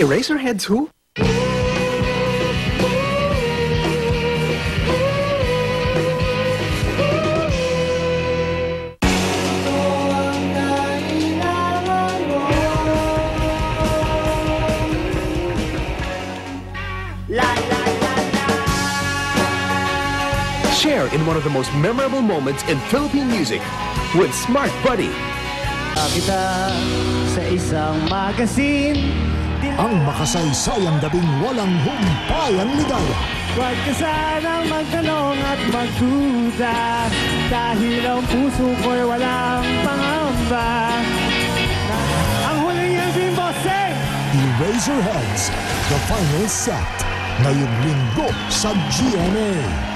Eraserheads who? Share in one of the most memorable moments in Philippine music with Smart Buddy. sa isang magasin Ang makasaysayang gabing walang humpayang ligaya. Huwag ka sanang magtanong at magduda Dahil ang puso ko'y walang pangamba Ang huli niyan si Bossing Eraserheads, the final set. Ngayong linggo sa GMA.